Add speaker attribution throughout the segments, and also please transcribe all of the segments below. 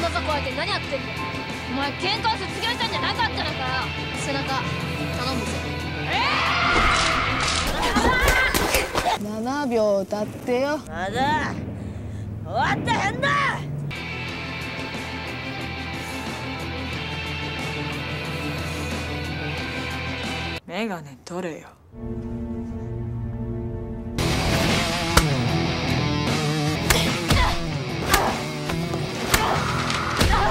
Speaker 1: な雑魚相手に何やってんだよお前喧嘩卒業したんじゃなかったのかよ。背中頼むぜ
Speaker 2: 7秒経ってよ。
Speaker 3: まだ終わってへんだ。メガネ取れよ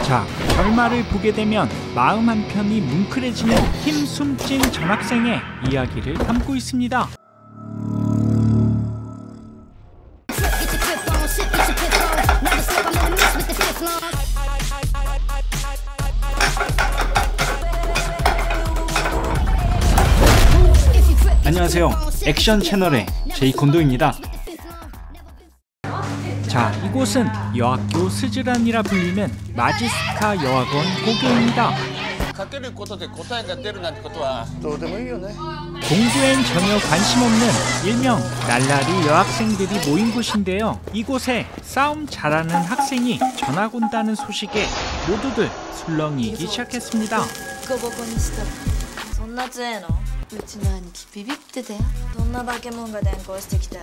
Speaker 4: 자 결말을 보게 되면 마음 한편이 뭉클해지는 힘 숨진 전학생의 이야기를 담고 있습니다. 안녕하세요. 액션 채널의 제이콘도입니다. 자, 이곳은 여학교 스즈란이라 불리는 마지스카 여학원 고교입니다.
Speaker 5: かけることで答えが出るなんてことはどうでもいいよね
Speaker 4: 공부엔 전혀 관심 없는 일명 날라리 여학생들이 모인 곳인데요. 이곳에 싸움 잘하는 학생이 전학 온다는 소식에 모두들 술렁이기 시작했습니다.
Speaker 3: ボコボコにしたそんな強えの
Speaker 1: うちの兄貴ビビってたよ
Speaker 3: どんな化け物が転校してきたら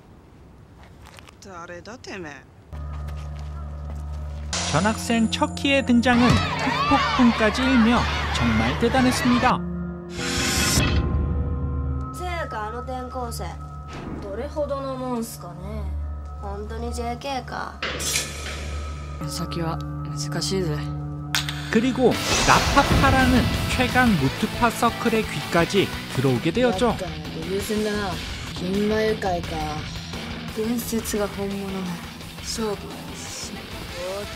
Speaker 4: 전학생 척키의 등장은 폭풍까지 일며 정말 대단했습니다. 그리고 나파파라는 최강 무트파 서클의 귀까지 들어오게 되었죠.
Speaker 3: 伝説が本物勝負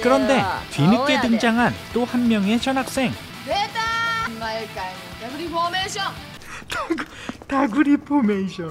Speaker 4: 그런데 뒤늦게 등장한 또 한 명의 전학생
Speaker 2: 出た金眉会にダブリフォーメーション
Speaker 4: 다구리 포메이션.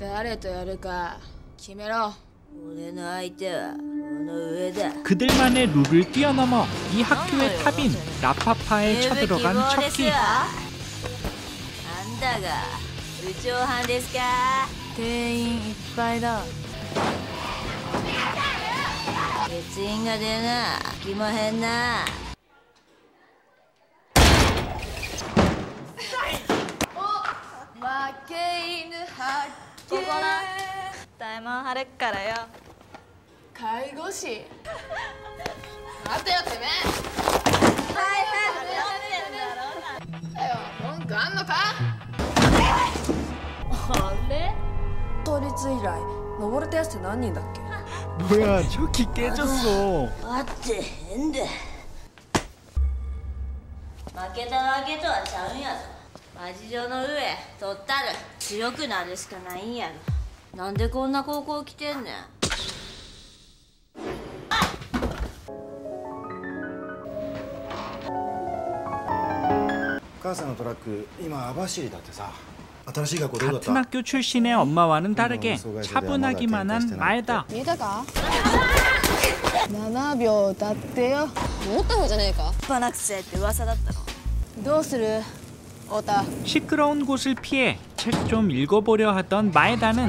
Speaker 2: 誰とやるか決めろ
Speaker 3: 俺の相手はこの上だ
Speaker 4: 그들만의 룰을 뛰어넘어 이 학교의 탑인 라파파에
Speaker 3: 入部希
Speaker 4: 쳐들어간
Speaker 3: 望です
Speaker 4: 척키.
Speaker 3: わあんたが部長班ですか定員いっぱいだ欠員が出な来まへんな
Speaker 2: 負け犬発
Speaker 3: ここな大門張れっからよ
Speaker 2: 介護士待てよてめえだよ文句あんのか
Speaker 3: あれ
Speaker 6: 倒立以来登れたやつって何人だっけ
Speaker 4: 뭐야 척키 깨졌어.
Speaker 3: 合ってへんで負けたわけとはちゃうんやぞ マジ上の上取ったる強くなるしかないんやろなんでこんな高校来てんねん
Speaker 7: 母さんのトラック今網走だってさ新しい学校どうだっ
Speaker 4: 같은
Speaker 7: た
Speaker 4: 학교 출신의 엄마와는 다르게 차분하기만 한 마에다.
Speaker 2: 見えたか7秒経ってよ
Speaker 6: 思った方じゃねえか
Speaker 3: バナクセって噂だったの
Speaker 2: どうする 太田
Speaker 4: 시끄러운 곳을 피해 책 좀 읽어보려 하던 마에다는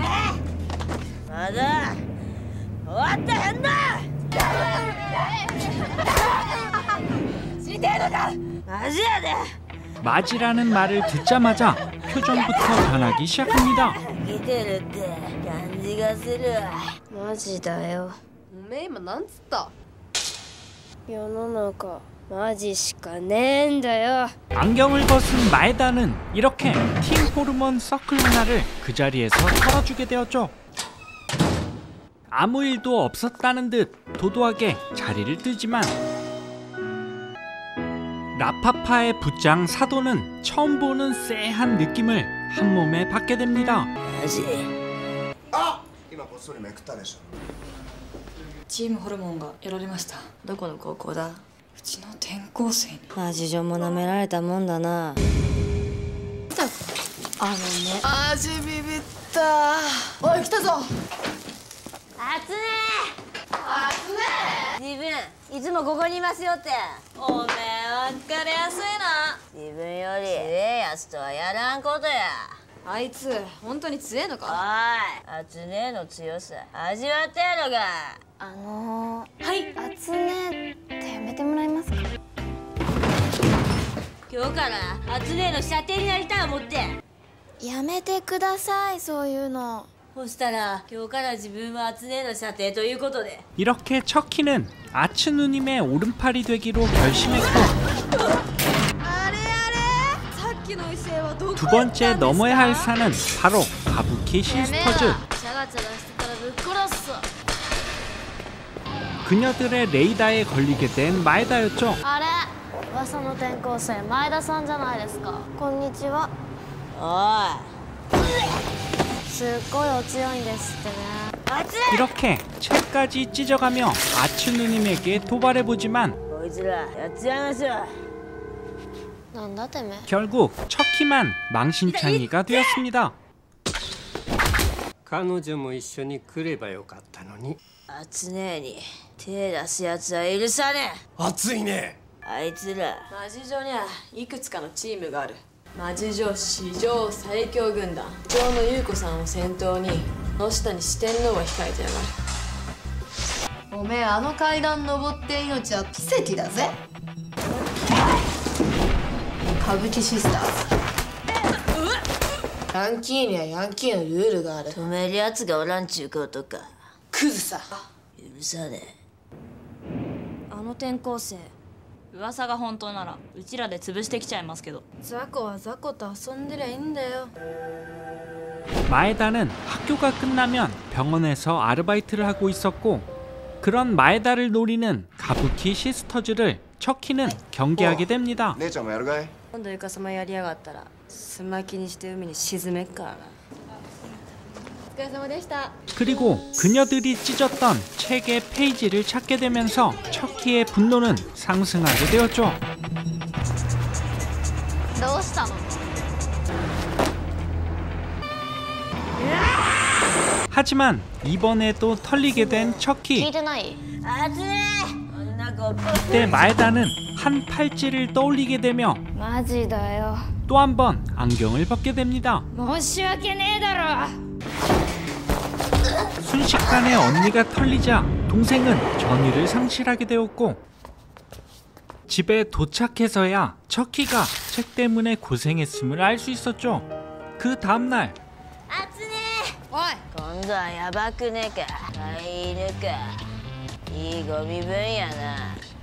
Speaker 3: まだ終わってへんだ マジやで
Speaker 4: 맞이라는 말을 듣자마자 표정부터 변하기 시작합니다.
Speaker 3: 来てるって感じがするわ
Speaker 1: マジだよ
Speaker 2: おめえ今なんつった
Speaker 1: 世の中 マジしかねえんだよ
Speaker 4: 안경을 벗은 마에다는 이렇게 팀 호르몬 서클 하나를 그 자리에서 털어주게 되었죠. 아무 일도 없었다는 듯 도도하게 자리를 뜨지만 라파파의 부장 사도는 처음 보는 쎄한 느낌을 한 몸에 받게 됩니다.
Speaker 3: マジ
Speaker 7: 今こっそりめくったでしょ
Speaker 8: チームホルモンがやられました
Speaker 3: どこの高校だ
Speaker 8: うちの転校生に。
Speaker 3: マジ女も舐められたもんだな。
Speaker 2: あのね。味ビビった。おい来たぞ。
Speaker 3: あつね自分いつもここにいますよって。おめえ疲れやすいな。自分より強えやつとはやらんことや。
Speaker 6: あいつ本当に強えの
Speaker 3: おい
Speaker 6: か
Speaker 3: あつねえの強さ味わったやろが。
Speaker 1: あのー、はい厚ね。ってやめてもらえますか
Speaker 3: 今日からあつねえの射程になりたい思って
Speaker 1: やめてくださいそういうの
Speaker 3: そしたら今日から自分はあつねえの射程ということで
Speaker 4: 이렇게 척키는 아츠 누님의 오른팔이 되기로 결심했고
Speaker 6: あれあれさっきの威勢はどこ
Speaker 4: 두 번째 넘어야 할 산은 바로 가부키
Speaker 1: てめえら
Speaker 4: 시스터즈 그녀들의 레이더에 걸리게 된 마에다였죠
Speaker 1: あれ噂の転校生前田さんじゃないですかこんにちは
Speaker 3: お
Speaker 1: すっごいお強いんですってね
Speaker 4: 이렇게 채까지 찢어가며 아츠 누님에게 도발해보지만
Speaker 3: いこいつらやっちゃいましょう
Speaker 1: なんだてめえ
Speaker 4: 결국 척키만 망신창이가 되었습니다
Speaker 9: 彼女も一緒に来ればよかったのに
Speaker 3: あつねえに 手出すやつは許さね
Speaker 9: 熱いね。
Speaker 3: えあいつら。
Speaker 6: マジ女にはいくつかのチームがある。マジ女史上最強軍団。長野優子さんを先頭に野下に四天王が控えてやがる。
Speaker 2: おめえあの階段登って命は奇跡だぜ。歌舞伎シスターズ。ヤンキーにはヤンキーのルールがある。
Speaker 3: 止めるやつがおらんちゅうことか。
Speaker 2: クズさ。
Speaker 3: 許さね
Speaker 1: あの転校生
Speaker 8: 噂が本当ならうちらで潰してきちゃいますけど
Speaker 1: 雑魚は雑魚と遊んでりゃいいんだよ
Speaker 4: 마에다는 학교가 끝나면 병원에서 아르바이트를 하고 있었고 그런 마에다를 노리는 가부키 시스터즈를 척키는 경계하게 됩니다
Speaker 7: 姉ちゃんもやるかい
Speaker 6: 今度イカサマやりやがったらすまきにして海に沈めっからなお疲れ様でした
Speaker 4: 그리고 그녀들이 찢었던 책의 페이지를 찾게 되면서 척키의 분노는 상승하게 되었죠. 하지만 이번에도 털리게 된 척키. 이때 마에다는 한 팔찌를 떠올리게 되며 또 한 번 안경을 벗게 됩니다. 순식간에 언니가 털리자 동생은 전의를 상실하게 되었고 집에 도착해서야 척키가 책 때문에 고생했음을 알 수 있었죠. 그 다음날
Speaker 6: 아츠네!
Speaker 3: 어이! 건자 야바끄네까 라이누까 이거 미변이야 나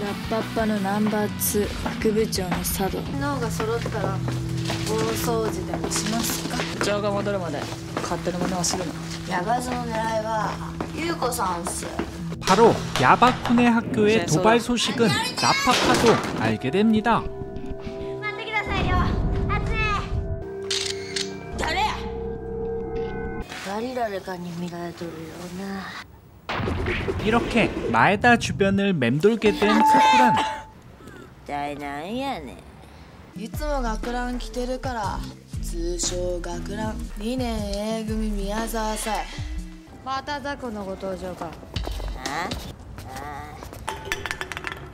Speaker 8: ラッパッパのナンバー2副部長の佐渡
Speaker 6: 脳が揃ったら大掃除でもしますか
Speaker 8: 部長が戻るまで勝手なものはするな
Speaker 3: ヤバズの狙いは優子さんっす
Speaker 4: 바로 야바쿠네 학교의 도발 소식은 라파파도 알게 됩니다.
Speaker 3: 待ってくださいよあつね誰やガリラルカに見られとるような
Speaker 4: 이렇게 마에다 주변을 맴돌게 된 카쿠란
Speaker 3: 一体なんやねん
Speaker 2: いつも学ラン着てるから通称学ラン2年 A 組宮沢さえ
Speaker 8: またザコのご登場か
Speaker 3: あ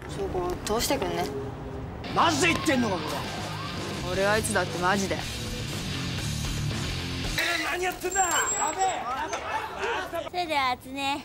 Speaker 2: そこ通してくんね
Speaker 9: マジで言ってんのかこ
Speaker 2: 俺はいつだってマジで
Speaker 9: 何やってんだや
Speaker 3: それではつね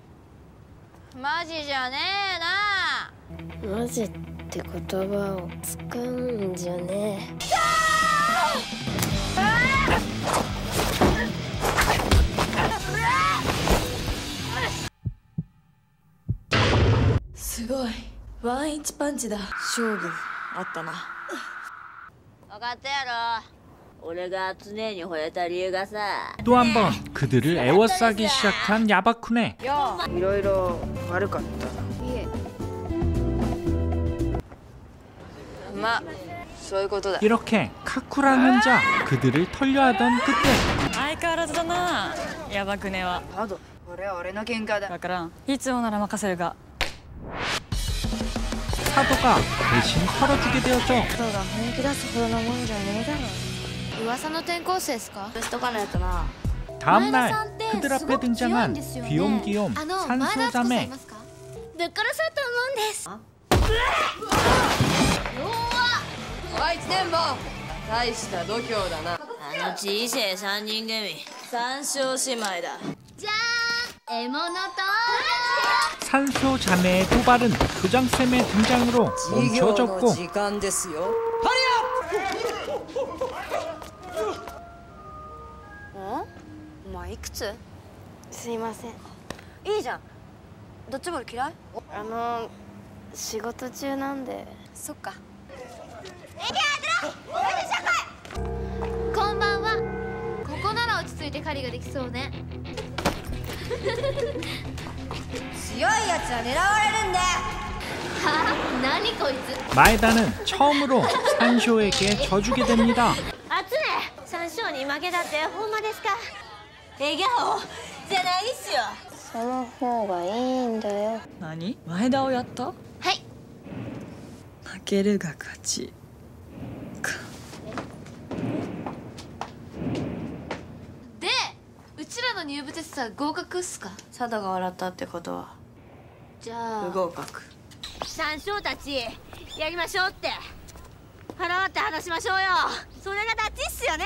Speaker 8: マジじゃねえな。
Speaker 1: マジって言葉を使うんじゃね
Speaker 2: すごい。ワンインチパンチだ。
Speaker 8: 勝負あったな。
Speaker 3: 分かったやろ 俺が常に惚れた理由がさ
Speaker 4: 또 한 번 그들을 애워싸기 시작한 야바쿠네.
Speaker 8: いやいろいろ悪かったないえまあそういうことだ
Speaker 4: 이렇게 카쿠란 혼자 그들을 털려하던 그때
Speaker 10: 相変わらずだなヤバくねは
Speaker 8: ハードこれは俺の喧嘩だ
Speaker 10: だからんいつもなら任せるが
Speaker 4: 사도가 대신 털어주게 되었죠.
Speaker 1: 人が本気出すほどのもんじゃねえだろ 噂の転校生ですかしとかないとな
Speaker 4: 다음 날
Speaker 1: 前田さんって
Speaker 4: 그들
Speaker 1: す
Speaker 4: 앞에
Speaker 1: ごく強いん
Speaker 4: 등장한
Speaker 1: ですよね
Speaker 4: 귀염귀염
Speaker 1: あの前田敦子さんい
Speaker 4: 산소자매
Speaker 1: ますかぶっ殺そうと思うんです
Speaker 6: おい一年坊大した度胸だな
Speaker 3: あの小さい三人組
Speaker 6: 三笑姉妹だ
Speaker 1: じゃーん獲物と
Speaker 4: 산소 자매의 도발은 교장쌤의 등장으로
Speaker 11: 授業の
Speaker 4: 멈춰졌고
Speaker 11: 時間ですよ
Speaker 8: お前いくつ
Speaker 1: すいません
Speaker 8: いいじゃんドッジボール嫌い
Speaker 1: あの仕事中なんで
Speaker 8: そっか
Speaker 1: こんばんはここなら落ち着いて狩りができそうね
Speaker 8: 強いやつは狙われるんだ
Speaker 1: はあ何こいつ
Speaker 4: 마에다는 처음으로 산쇼에게 져주게 됩니다.
Speaker 3: あつ ね三勝に負けたってほんまですか？笑顔じゃないっすよ。
Speaker 1: その方がいいんだよ。
Speaker 10: 何？前田をやった？
Speaker 1: はい。
Speaker 10: 負けるが勝ち。
Speaker 1: でうちらの入部テストは合格っすか？
Speaker 6: 佐田が笑ったってことは。
Speaker 1: じゃあ
Speaker 6: 不合格。
Speaker 3: 三勝たちやりましょうって。腹割って話しましょうよ。それがダチっすよね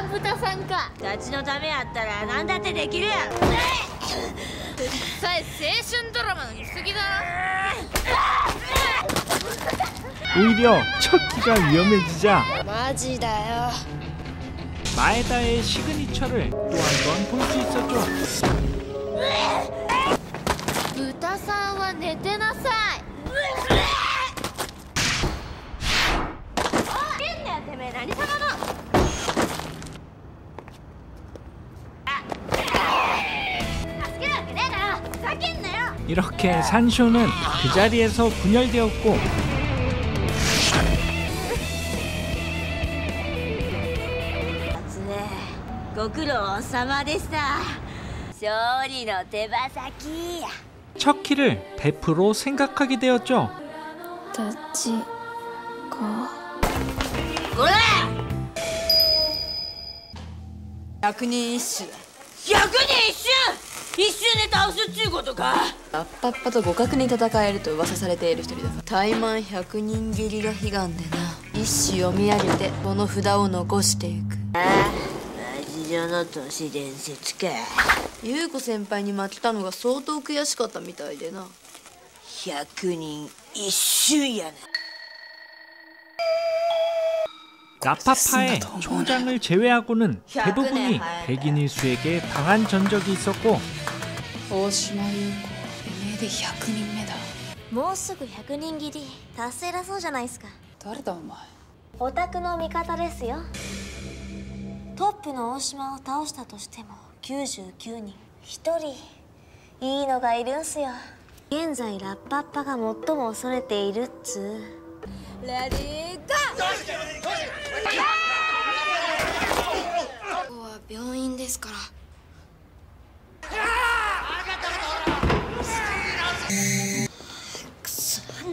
Speaker 1: た豚さんか
Speaker 3: ダチのためやったら何だってできるやろ
Speaker 1: さえ青春ドラマの見過ぎだな
Speaker 4: 오히려 척키가 위험해지자
Speaker 1: マジだよ
Speaker 4: 마에다의 시그니처를 또 한 번 볼 수 있었죠.
Speaker 1: 豚さんは寝てなさい
Speaker 3: 変だよてめえ何様の
Speaker 4: 이렇게 산쇼는 그 자리에서 분열되었고 척키를 베프로 생각하게 되었죠.
Speaker 6: 약니 이슈! 약니
Speaker 3: 이슈! 一首 一瞬で倒すっちゅうことか
Speaker 6: ラッパッパと互角に戦えると噂されている一人だ怠慢百人斬りが悲願でな一首読み上げてこの札を残していく
Speaker 3: ああマジ上の都市伝説か
Speaker 6: 優子先輩に負けたのが相当悔しかったみたいでな
Speaker 3: 百人一瞬やな
Speaker 4: 라파파의 총장을 제외하고는 대부분이 백인일 수에게 당한 전적이 있었고
Speaker 12: 大島優子。目で100人目だ。
Speaker 13: もうすぐ100人切り達成だそうじゃないですか。
Speaker 12: 誰だお前。
Speaker 13: オタクの味方ですよ。トップの大島を倒したとしても99人。1人いいのがいるんすよ。現在ラッパッパが最も恐れているっつう。レディーゴ
Speaker 12: ここは病院ですから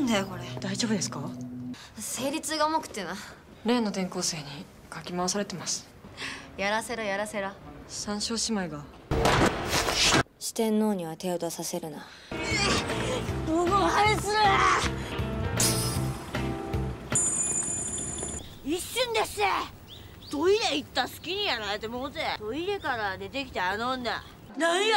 Speaker 6: だよこれ。
Speaker 14: 大丈夫ですか？
Speaker 6: 生理痛が重くてな。
Speaker 14: 例の転校生にかき回されてます。
Speaker 6: やらせろやらせろ。
Speaker 14: 三姉妹が。
Speaker 13: 四天王には手を出させるな。
Speaker 3: もう破裂する。一瞬です。トイレ行った隙にやられてもうて。トイレから出てきたあの女。なんや？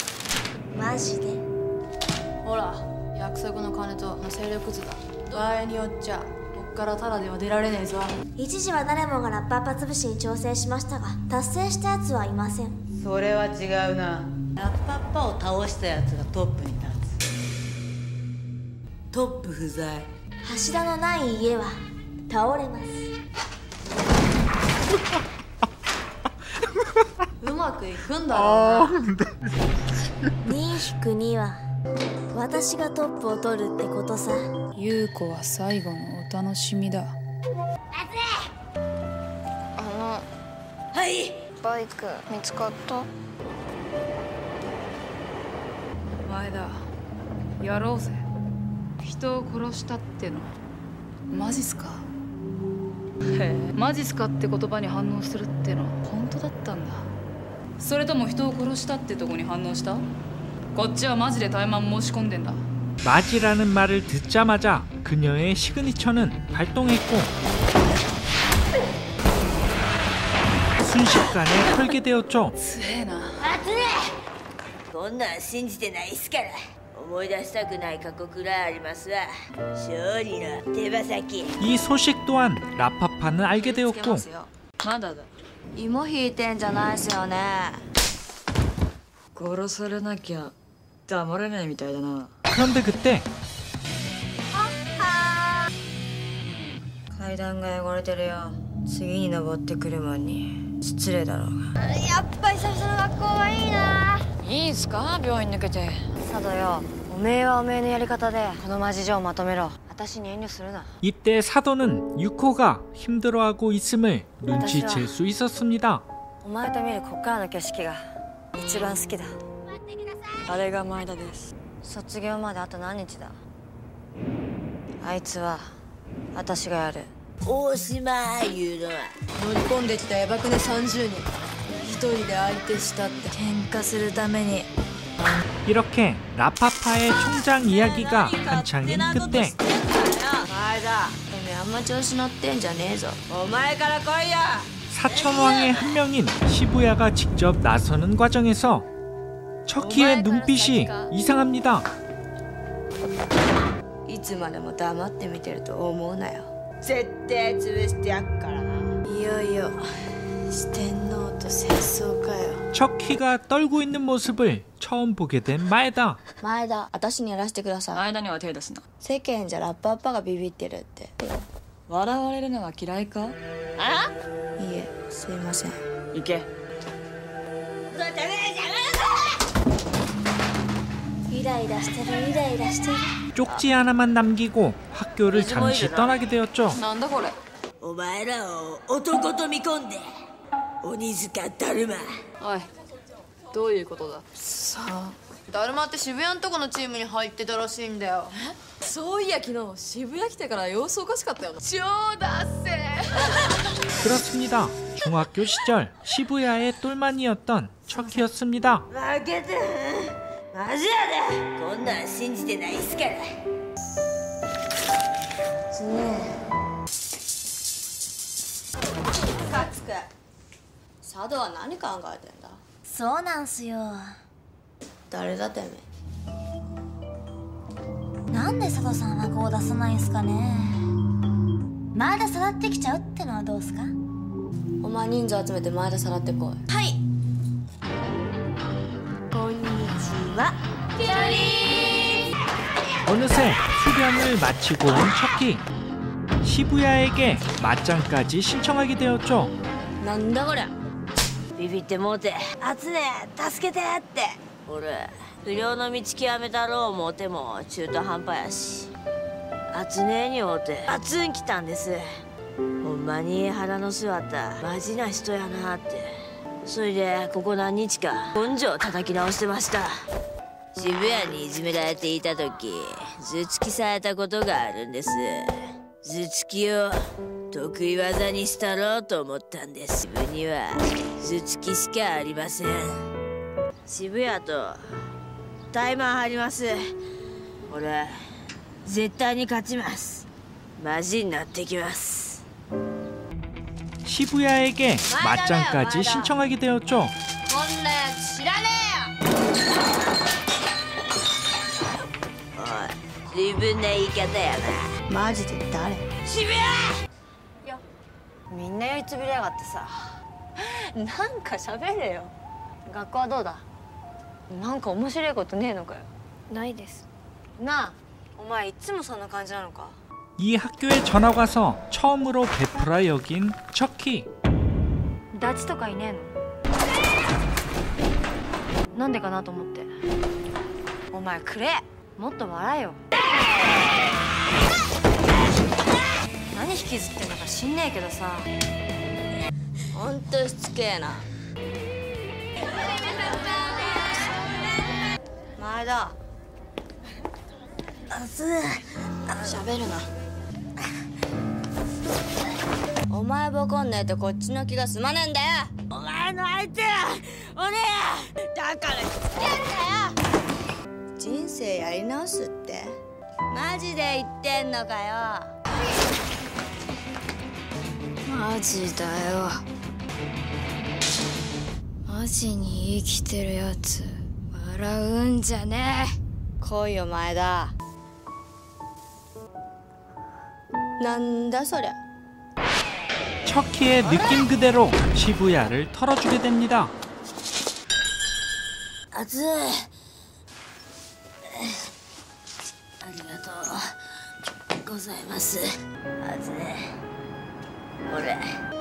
Speaker 13: マジで。
Speaker 6: ほら約束の金と勢力図だ。場合によっちゃこっからタダでは出られねえぞ。
Speaker 13: 一時は誰もがラッパッパ潰しに挑戦しましたが達成したやつはいません。
Speaker 10: それは違うな。ラッパッパを倒したやつがトップに立つ。トップ不在。
Speaker 13: 柱のない家は倒れます。
Speaker 6: うまくいくんだろうな
Speaker 13: 2-2は。私がトップを取るってことさ。
Speaker 12: 優子は最後のお楽しみだ。
Speaker 3: あのはい。
Speaker 12: バイク見つかった？前だ。やろうぜ。人を殺したっての。マジっすか？へえ。マジっすかって言葉に反応するっての。本当だったんだそれとも人を殺したってとこに反応したこっちはマジで怠慢申し込んでんだ
Speaker 4: 마지라는 말을 듣자마자 그녀의 시그니처는 발동했고 순식간에 털게 되었죠.
Speaker 12: 強えな
Speaker 3: 熱いこんなん信じてないっすから思い出したくない過去くらいありますわ勝利の手羽先
Speaker 4: 이 소식 또한 라파파는 알게 되었고
Speaker 14: まだだ
Speaker 13: 芋引いてんじゃないっすよね。
Speaker 14: 殺されなきゃ黙れないみたいだな。
Speaker 4: なんで그때
Speaker 13: 階段が汚れてるよ。次に登ってくるもんに失礼だろうが。やっぱり最初の学校はいいな。い
Speaker 14: いんすか？病院抜けて。
Speaker 13: 佐渡よ。めえはおめえのやり方でこのマジ上をまとめろ私に遠慮するな
Speaker 4: 이때 사도는 유코가 힘들어하고 있음을 눈치챌 수 있었습니다.
Speaker 13: お前と見るこっからの景色が一番好きだ
Speaker 14: あれが前田です
Speaker 13: 卒業まであと何日だあいつは私がやる
Speaker 3: 大島いうのは
Speaker 6: 乗り込んできたヤバくね30人一人で相手したって
Speaker 13: 喧嘩するために
Speaker 4: 이렇게 라파파의 총장 이야기가 한창인 그때. 사천왕의 한 명인 시부야가 직접 나서는 과정에서 척키의 눈빛이 이상합니다.
Speaker 13: いつまでも黙って見てると思うなよ
Speaker 3: 絶対潰してやっからない
Speaker 13: よいよ四天王と戦争かよ
Speaker 4: 척키가 떨고 있는 모습을 처음 보게 된 마에다.
Speaker 13: 前田私にやらせてください
Speaker 14: 間には手出すな
Speaker 13: 世間じゃラッパッパがビビってるって
Speaker 14: 笑われるのは嫌いか
Speaker 3: あ
Speaker 13: いいえすいません
Speaker 14: 行け
Speaker 3: それてめえじゃめ
Speaker 13: イライラしてるイライラしてる
Speaker 4: 쪽지 하나만 남기고 학교를 잠시 떠나게 되었죠.
Speaker 6: なんだこれ
Speaker 3: お前らを男と見込んで 鬼塚だるま
Speaker 6: おいどういうことださあだるまって渋谷んとこのチームに入ってたらしいんだよそういや昨日渋谷来てから様子おかしかったよな超ダッセ
Speaker 4: 그렇습니다. 중학교 시절 시부야의 똘만이었던 척키였습니다.
Speaker 3: 負けてマジやでこんなん信じてないっすから
Speaker 6: カツく 佐渡は何考えてんだ
Speaker 13: そうなんすよ
Speaker 6: 誰だてめ
Speaker 13: なんで佐藤さんはこう出さないんすかね前田さらってきちゃうってのはどうすか
Speaker 6: お前人数集めて前田さらってこい
Speaker 13: はい
Speaker 3: こんにちは
Speaker 4: 어느새 수련을 마치고 온 척키. 시부야에게 맞짱까지 신청하게 되었죠.
Speaker 3: なんだこりゃ ビビってもうて「あつね助けて!」って。俺不良の道極めたろう思うても中途半端やし。あつねに会うてあつん来たんです。ほんまに腹の据わったマジな人やなって。それでここ何日か根性叩き直してました。渋谷にいじめられていた時頭突きされたことがあるんです。頭突きを得意技にしたろうと思ったんです。自分には。頭突きしかありません渋谷とタイマン張ります俺絶対に勝ちますマジになってきます
Speaker 4: 시부야에게 맞짱까지 신청하게 되었죠.
Speaker 1: こんなやつ知らね
Speaker 3: おい自分な言い方やな
Speaker 6: マジで誰
Speaker 3: 渋谷
Speaker 6: みんな酔いつぶれやがってさ なんか喋れよ学校はどうだなんか面白いことねえのかよ
Speaker 13: ないです
Speaker 6: なあお前いつもそんな感じなのか
Speaker 4: 이 학교에 전학 와서 처음으로 베프라 여긴 척키.
Speaker 6: ダチとかいねえのなんでかなと思ってお前くれもっと笑えよ何引きずってんのか知んねえけどさ ほんとしつけえな。前田。
Speaker 3: あつ
Speaker 6: 喋るな。お前ボコんねえとこっちの気が済まねえんだよ。
Speaker 3: お前の相手は俺や。だから付き合うんだよ。
Speaker 6: 人生やり直すって。マジで言ってんのかよ。マジだよ。マジに生きてるやつ笑うんじゃねえ来いよ前田なんだそりゃ
Speaker 4: 척키의 느낌 그대로 시부야를 털어주게 됩니다.
Speaker 3: 熱いありがとうございますあつね俺
Speaker 13: お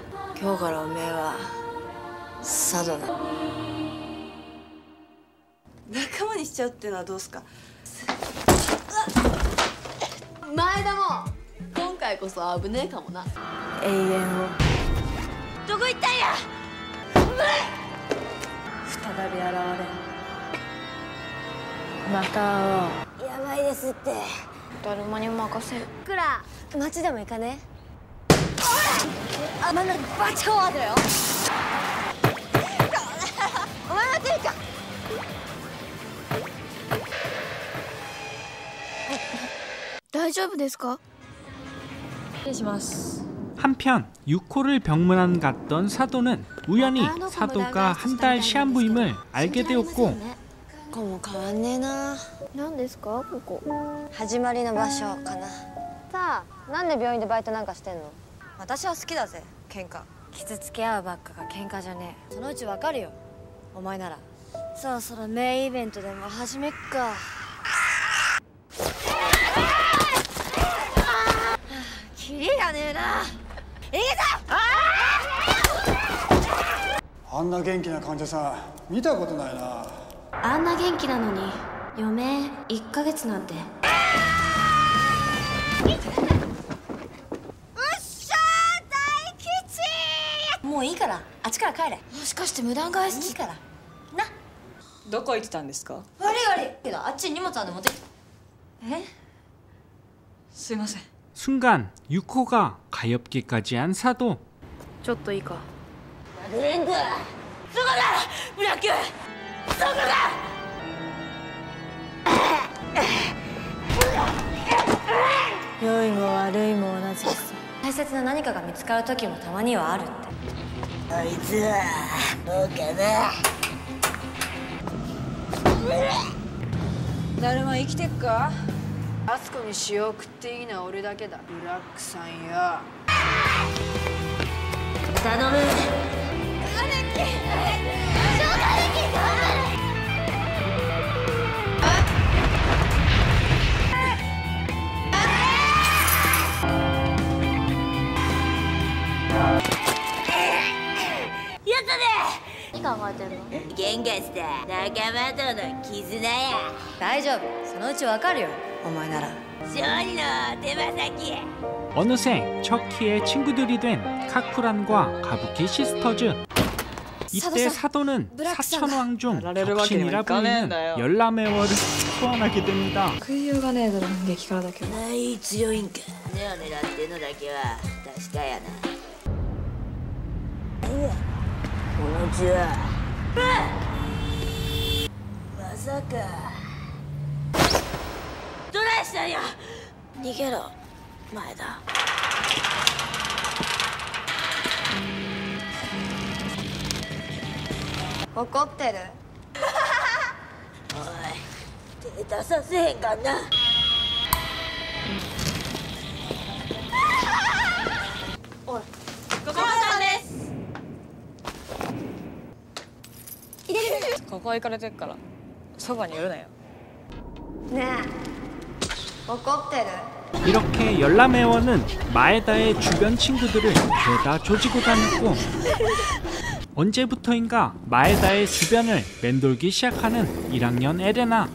Speaker 6: 今日からおめえは佐渡だ。仲間にしちゃうっていうのはどうすか？前田も今回こそ危ねえかもな。永遠を。
Speaker 3: どこ行ったんや？
Speaker 6: 再び現れ。また会おう。
Speaker 13: やばいですって。
Speaker 6: だるまに任せる
Speaker 13: クラ街でも行かね？あ なんだバチコーだよお前はていうか
Speaker 1: 大丈夫ですか
Speaker 6: 失礼します
Speaker 4: 한편 유코를 병문안 갔던 사도는 우연히 사도가 한 달 시한부임을 알게 되었고
Speaker 11: こも変わんねえな何ですかここ始まりの場所かなさあなんで病院でバイトなんかしてんの 私は好きだぜ喧嘩。傷つけ合うばっかが喧嘩じゃねえ。そのうちわかるよ。お前なら。そろそろメインイベントでも始めっか。キリがねえな。逃げた！
Speaker 15: あんな元気な患者さん見たことないな。
Speaker 11: あんな元気なのに余命1ヶ月なんてういいからあっちから帰れもしかして無断返しいいから
Speaker 14: どこ行ってたんですか
Speaker 11: 悪い悪いけどあっちに荷物あんで持ってきえ
Speaker 14: すいません
Speaker 4: 순간 유코가 가엾기까지 한 사도
Speaker 16: ちょっといいか
Speaker 3: グレングそこだブラックそこだ
Speaker 11: 良いも悪いも同じです 大切な何かが見つかる時もたまにはあるって。
Speaker 3: あいつはどうかな。
Speaker 2: 誰も生きてっか？あそこに塩食っていいのは俺だけだ。ブラックさんよ
Speaker 3: 頼む
Speaker 11: 何考えてるの
Speaker 3: ゲンガスだ仲間との絆や
Speaker 11: 大丈夫そのうちわかるよお前なら
Speaker 3: 勝利の手羽先
Speaker 4: 어느새 척키의 친구들이 된 카쿠란과 가부키 시스터즈 이때 사도는 사천왕 중 덕신이라 보이는 열라메워를 소환하게 됩니다
Speaker 3: この血は。まさか。どないしたんや。逃げろ前田。
Speaker 11: 怒ってる？
Speaker 3: おい手出させへんかんな。
Speaker 2: おいご苦ここ行かれてっからそばに寄るなよ
Speaker 11: ねえ怒ってる
Speaker 4: 이렇게 열라메워는 마에다의 주변 친구들을 죄다 조지고 다녔고 언제부터인가 마에다의 주변을 맴돌기 시작하는 1학년 에레나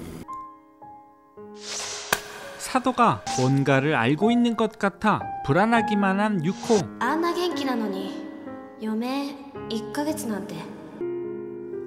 Speaker 4: 사도가 뭔가를 알고 있는 것 같아 불안하기만 한 유코
Speaker 11: あんな元気なのに余命1ヶ月なんて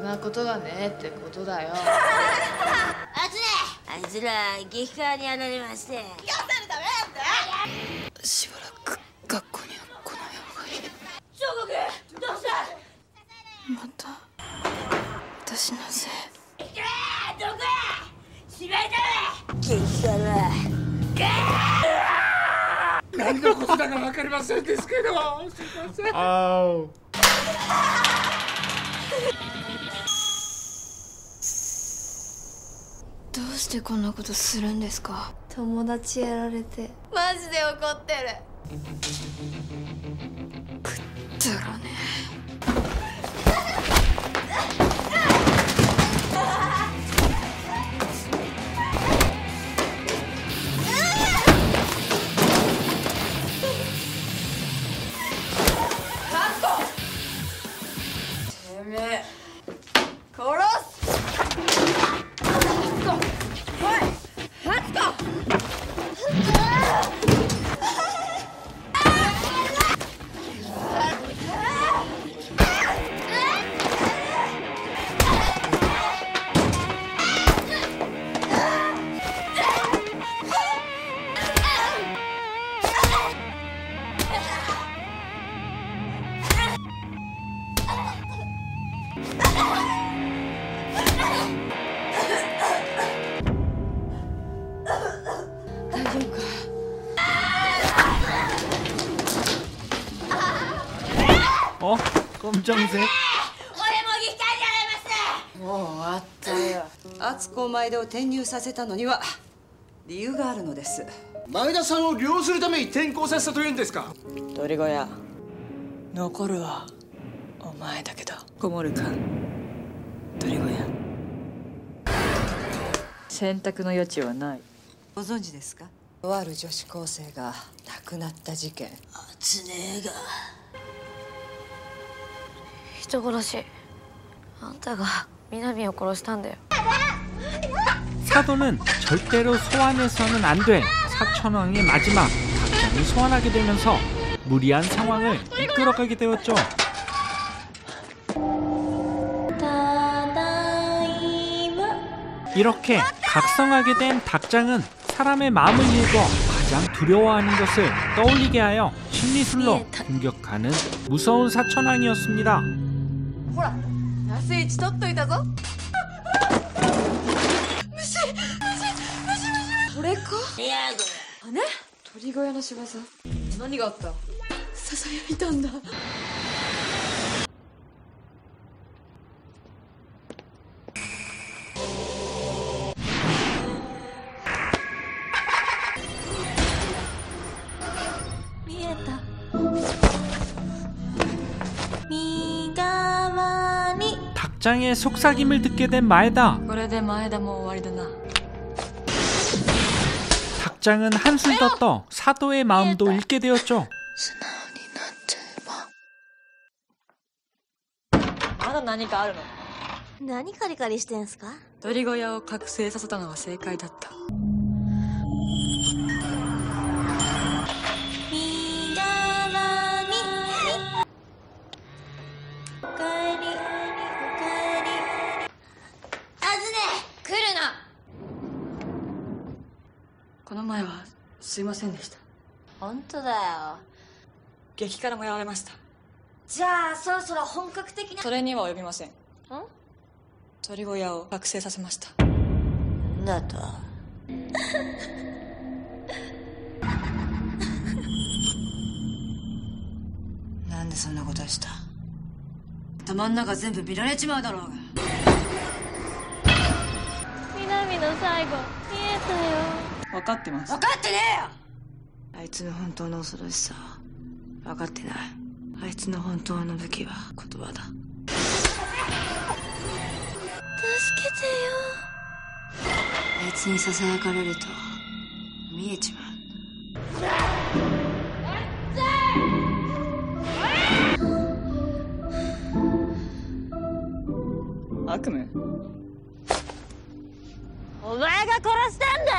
Speaker 2: くなことがねえってことだよ。
Speaker 3: あつね。あいつら激辛にやられまして。やったらダメなんだ
Speaker 16: しばらく学校には来ない方がいい。
Speaker 3: 諸国どうした？
Speaker 16: また私のせい。
Speaker 3: どこや閉めたれ激辛
Speaker 9: 何のことだか分かりませんですけど。すいません。
Speaker 4: 아
Speaker 16: どうしてこんなことするんですか？
Speaker 11: 友達やられて。マジで怒ってる。
Speaker 16: だろうね
Speaker 2: ちゃん
Speaker 11: 見俺も議会
Speaker 4: やれます。
Speaker 11: もう終わったよ。敦子前田を転入させたのには理由があるのです。
Speaker 9: 前田さんを利用するために転校させたというんですか。
Speaker 11: 鳥小屋。残るはお前だけどこもるか。鳥小屋。選択の余地はない。ご存知ですか？とある女子高生が亡くなった事件。
Speaker 3: あつねえが。
Speaker 13: 人殺しあんたが南を殺したんだよ
Speaker 4: 사도는 절대로 소환해서는 안 돼. 사천왕의 마지막 닭장을 소환하게 되면서 무리한 상황을 이끌어가게 되었죠. 이렇게 각성하게 된 닭장은 사람의 마음을 읽어 가장 두려워하는 것을 떠올리게 하여 심리술로 공격하는 무서운 사천왕이었습니다.
Speaker 6: ほら安い位置取っといたぞ。虫虫虫虫これか？鳥小屋の仕業何があった？ささやいたんだ
Speaker 13: り
Speaker 4: 닭장의 속삭임을 듣게 된 마에다.
Speaker 6: これで前田も終わりだな
Speaker 4: 닭장은 한술 더 떠 사도의 마음도 읽게 되었죠.
Speaker 6: まだ何かあるの
Speaker 13: 何カリカリしてんすか
Speaker 6: 鳥小屋を覚醒させたのは正解だった すいませんでした。
Speaker 13: 本当だよ。
Speaker 6: 激辛もやられました。
Speaker 13: じゃあそろそろ本格的な
Speaker 6: それには及びません。鳥小屋を覚醒させました。
Speaker 3: だ？と
Speaker 11: なんでそんなことした？頭ん中全部見られちまうだろうが。
Speaker 13: 南の最後見えたよ
Speaker 6: 分かってます。
Speaker 11: 分かってねえよ！あいつの本当の恐ろしさ分かってない。あいつの本当の武器は言葉だ。
Speaker 13: 助けてよ！
Speaker 11: あいつにささやかれると見えちまう。
Speaker 6: 悪夢？
Speaker 3: お前が殺したんだよ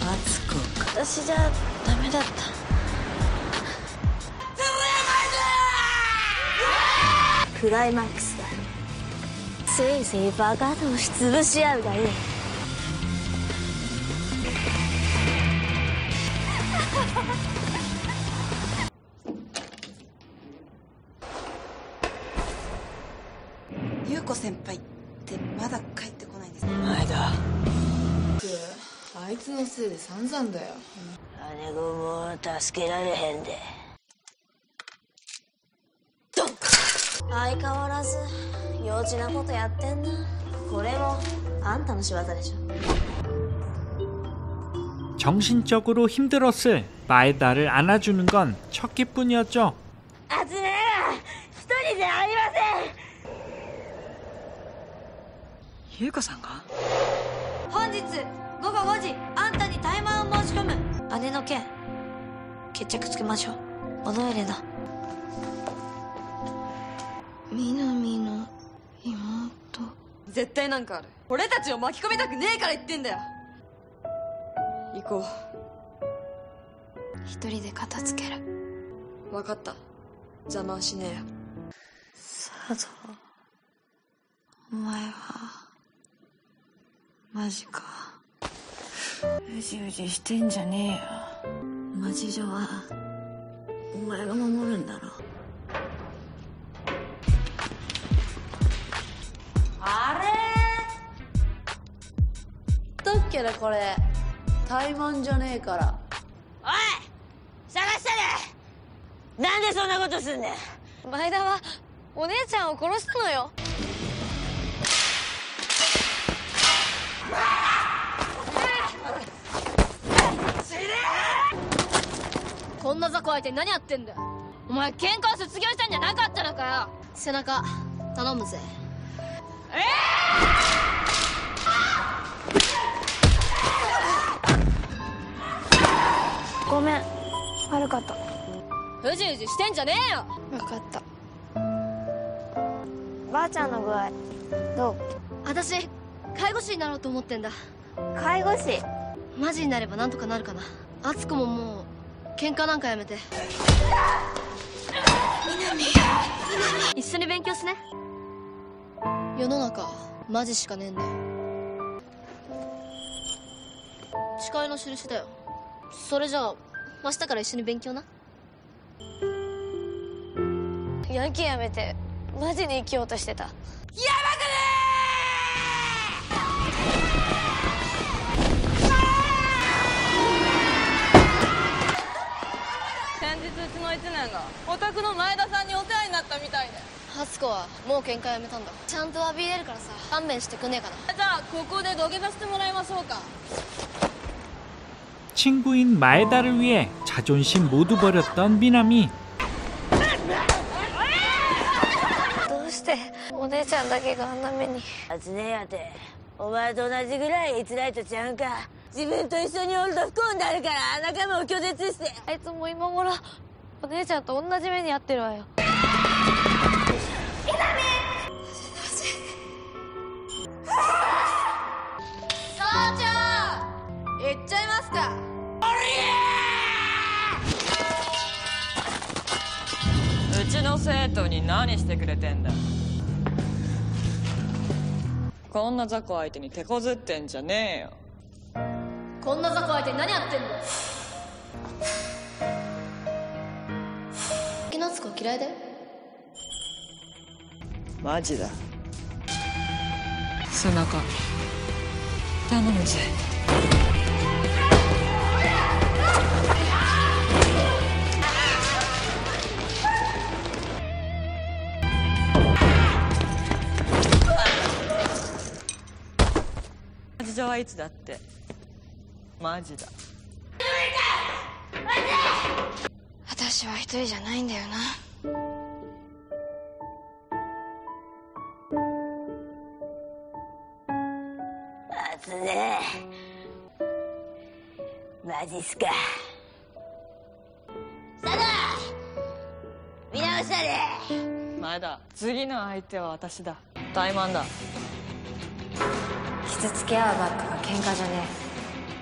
Speaker 11: 敦子か
Speaker 13: 私じゃダメだった。クライマックスだ。せいぜいバカ同士潰し合うがいい。
Speaker 6: あいつのせいで散々だよ
Speaker 3: 姉子も助けられへんで
Speaker 13: 相変わらず幼稚なことやってんなこれもあんたの仕業でしょ
Speaker 4: 정신적으로 힘들었을 마에다를 안아주는 건 척기뿐이었죠.
Speaker 3: あつねは一人じゃありません
Speaker 6: 優子さんが
Speaker 13: 本日 午後5時。あんたにタイマーを申し込む。姉の件。決着つけましょう。小野エレナ南の妹。
Speaker 6: 絶対なんかある。俺たちを巻き込みたくねえから言ってんだよ。行こ
Speaker 11: 一人で片付ける。
Speaker 6: う分かった。邪魔はしねえよ。
Speaker 11: 佐藤お前は。マジかうじうじしてんじゃねえよ。マジ女はお前が守るんだろ。
Speaker 6: あれ？だっけねこれ。怠慢じゃねえから。
Speaker 3: おい探したれなんでそんなことすんねん。
Speaker 1: 前田はお姉ちゃんを殺したのよこんな雑魚相手に何やってんだよ。お前喧嘩を卒業したんじゃなかったのかよ。背中頼むぜ。
Speaker 13: ごめん。悪かった。
Speaker 1: うじうじしてんじゃねえよ。
Speaker 11: 分かった。
Speaker 13: ばあちゃんの具合どう？
Speaker 1: 私介護士になろうと思ってんだ。
Speaker 13: 介護士？
Speaker 1: マジになればなんとかなるかな。敦子ももう喧嘩なんかやめて。一緒に勉強しね。世の中マジしかねえんだよ。誓いの印だよ。それじゃあ明日から一緒に勉強な。
Speaker 13: ヤンキーやめてマジに生きようとしてた。
Speaker 6: 先日うちの一年がお宅の前田さんにお世話になったみたいで
Speaker 1: 敦子はもう喧嘩やめたんだちゃんと詫び入れるからさ勘弁してくんねえかな
Speaker 6: じゃあここで土下座してもらいましょうか
Speaker 4: 친구인 마에다를 위해 자존심 모두 버렸던 미나미
Speaker 13: どうしてお姉ちゃんだけがあんな目に
Speaker 3: 初音やてお前と同じぐらい辛いとちゃうんか 自分と一緒におると不幸になるから仲間を拒絶して。
Speaker 13: あいつも今頃お姉ちゃんと同じ目に遭ってるわよ。
Speaker 1: 母ちゃん！行っちゃいますか。
Speaker 14: うちの生徒に何してくれてんだ？こんな雑魚相手に手こずってんじゃねえよ
Speaker 1: こんな雑魚相手に何やってんだよきなつこ嫌いだよ。
Speaker 14: マジだ。背中。頼むぜ。事情はいつだってマジだ。
Speaker 11: 私は一人じゃないんだよな。
Speaker 3: 初音マジっすか。佐渡見直したで
Speaker 14: 前田次の相手は私だ。怠慢だ。
Speaker 11: 傷つけ合うばっかが喧嘩じゃねえ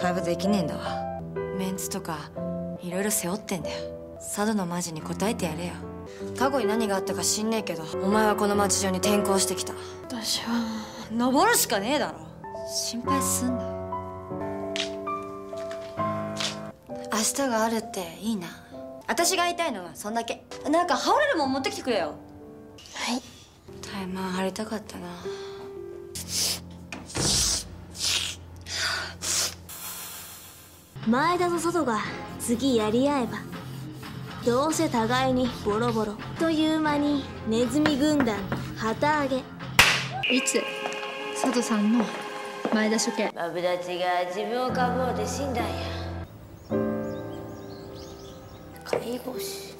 Speaker 11: 会話できねえんだわ。メンツとかいろいろ背負ってんだよ。佐渡のマジに答えてやれよ。過去に何があったか知んねえけどお前はこの町上に転校してきた。私は登るしかねえだろ。心配すんな。明日があるっていいな。私が言いたいのはそんだけ。なんか羽織れるもん持ってきてくれよ。はい。タイマン張りたかったな
Speaker 13: 前田と外が次やり合えばどうせ互いにボロボロという間にネズミ軍団旗揚げ。
Speaker 11: いつ佐渡さんの
Speaker 1: 前田処刑？
Speaker 3: マブダチが自分をかぼうて死んだんや。介護士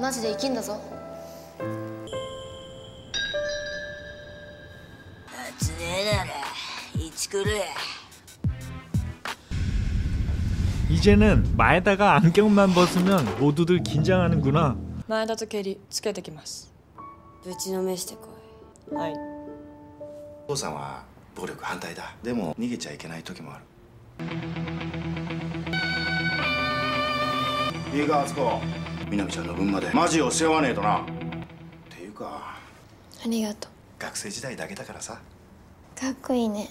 Speaker 1: マジで生きんだぞ。
Speaker 3: つねえなら一くる
Speaker 4: 이제는 마에다가 안경만 벗으면 모두들 긴장하는구나.
Speaker 14: 前田と蹴りつけてきます
Speaker 11: ぶちのめしてこ
Speaker 14: はい
Speaker 7: お父さんは暴力反対だでも逃げちゃいけない時もあるいいか敦子みなみちゃんの分までマジを背負わねえとなっていうか
Speaker 11: いありがと
Speaker 7: 学生時代だけだからさ
Speaker 11: うかっこいいね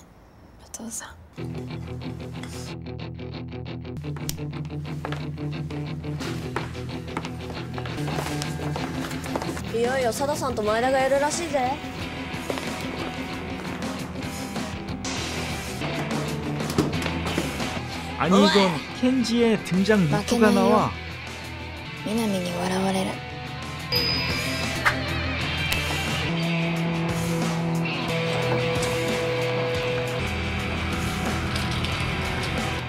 Speaker 11: お父さん
Speaker 6: いよいよ佐田さんと前田がやるらしいぜ
Speaker 4: 아니 이건 켄지의 등장 루트가
Speaker 11: 막혀놔요.
Speaker 4: 나와
Speaker 11: 南に笑われる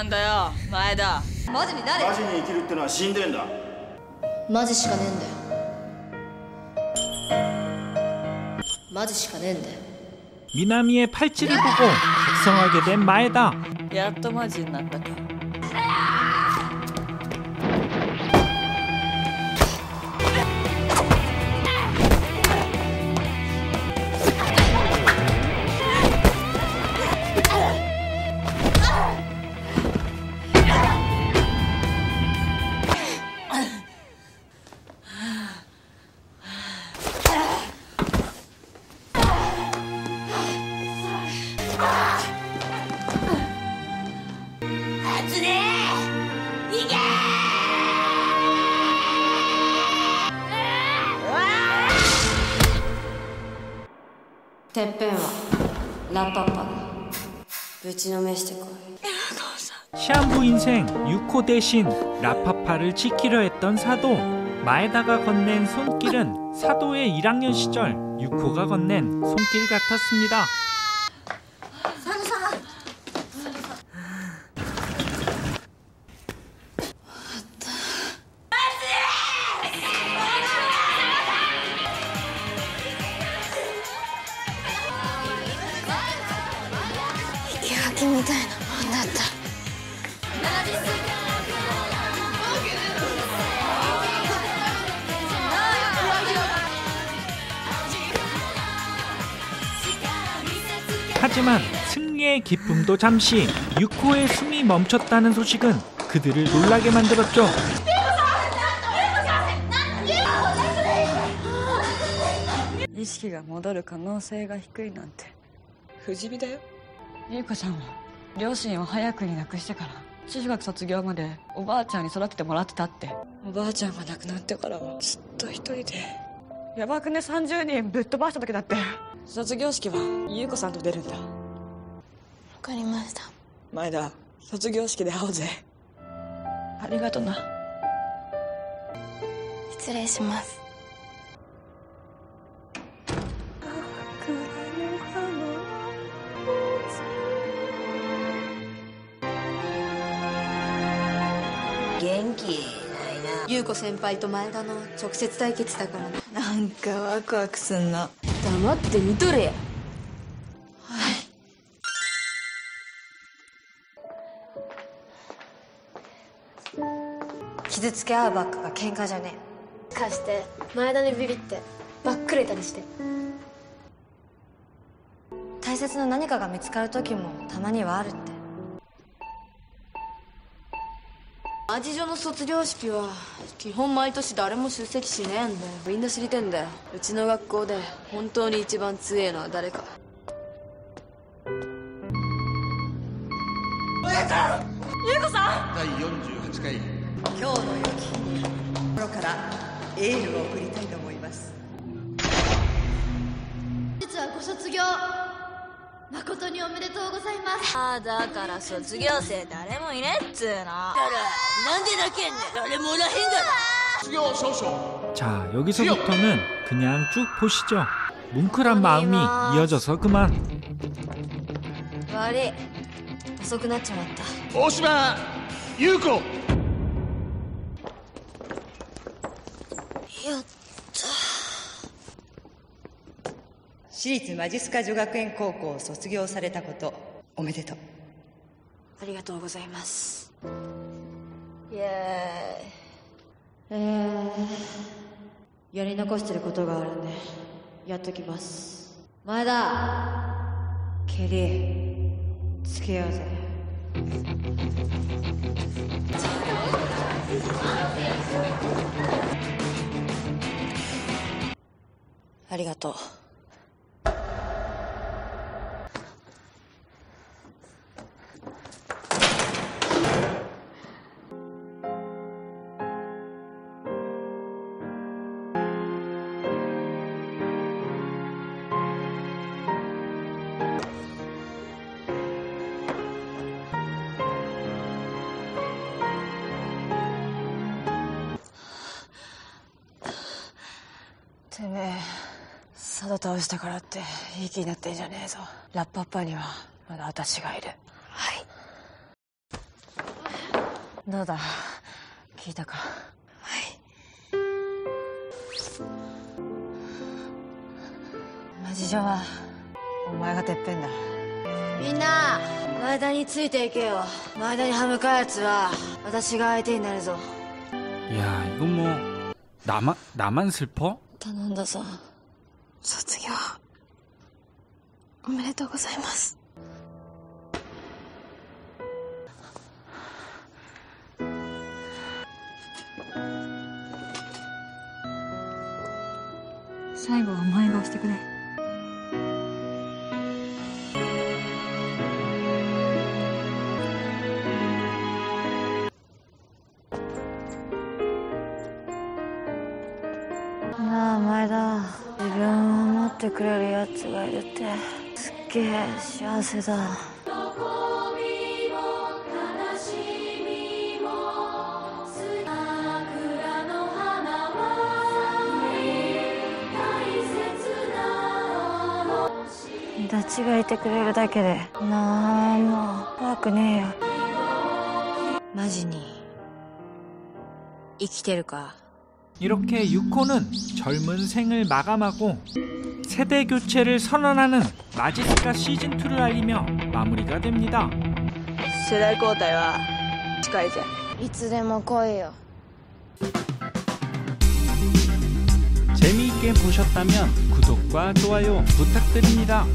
Speaker 14: なんだよ前田
Speaker 6: マジに誰
Speaker 7: マジに生きるってのは死んでんだ
Speaker 1: マジしかねえんだよマジしかねえんだよ
Speaker 4: 미나미의 팔찌를 보고 각성하게 된 마에다.
Speaker 14: やっとマジに
Speaker 11: てっぺんはラッパッパだぶちのめしてこい
Speaker 4: 시한부 인생 6호 대신 라파파를 지키려 했던 사도. 마에다가 건넨 손길은 사도의 1학년 시절 6호가 건넨 손길 같았습니다. 승리의 기쁨도 잠시 6호의 숨이 멈췄다는 소식은 그들을 놀라게 만들었죠.
Speaker 14: 意識が戻る可能性が低いなんて不死身だよ優子さんは両親を早くに亡くしてから中学卒業までおばあちゃんに育ててもらってたっておばあちゃんが亡くなってからはずっと一人でやばくね30人ぶっ飛ばした時だって卒業式は優子さんと出るんだ
Speaker 11: わ かりました。
Speaker 14: 前田卒業式で会おうぜ。ありがとな。
Speaker 11: 失礼します。
Speaker 3: 元気ないな。
Speaker 6: 優子先輩と前田の直接対決だからね
Speaker 14: なんかワクワクすんな
Speaker 6: 黙って見とれや
Speaker 11: 傷つけ合うばっかが喧嘩じゃねえ。
Speaker 1: 貸して前田にビビってバックレたりして。
Speaker 11: 大切な何かが見つかる時もたまにはあるって。
Speaker 6: マジ女の卒業式は基本毎年誰も出席しねえんだよ。みんな知りてんだよ。うちの学校で本当に一番強えのは誰か
Speaker 10: エールを送りたいと思います
Speaker 1: 実はご卒業誠におめでとうございます
Speaker 3: ああだから卒業生誰もいねえっつうのだからなんで泣けんねん誰もおらへんから
Speaker 9: 卒業証書
Speaker 4: 자, 여기서부터는 그냥 쭉 보시죠. 뭉클한 마음이 이어져서 그만.
Speaker 11: 悪い遅くなっちまった
Speaker 9: 大島優子
Speaker 11: やっ
Speaker 10: 私立マジスカ女学園高校を卒業されたことおめでとう。
Speaker 6: ありがとうございます。
Speaker 11: イエーイ。えー、やり残してることがあるんでやっときます。前田ケリーつけようぜありがとう。
Speaker 6: 佐渡倒したからっていい気になってんじゃねえぞラッパッパにはまだ私がいるはいどうだ聞いたかはいマジ女はお前がてっぺんだ
Speaker 11: みんな前田についていけよ前田に歯向かうやつは私が相手になるぞ
Speaker 4: 야, 이건 뭐 나만 나만 슬퍼?
Speaker 1: 頼んだぞ卒業 おめでとうございます。
Speaker 14: 最後はお前が押してくれ。
Speaker 11: げえ幸せだダチがいてくれるだけでなんも怖くねえよマジに生きてるか
Speaker 4: 이렇게 유코는 젊은 생을 마감하고 세대 교체를 선언하는 마지스카 시즌 2를 알리며 마무리가 됩니다.
Speaker 6: 世代交代は近いぜ
Speaker 1: いつでも来いよ
Speaker 4: 재미있게 보셨다면 구독과 좋아요 부탁드립니다.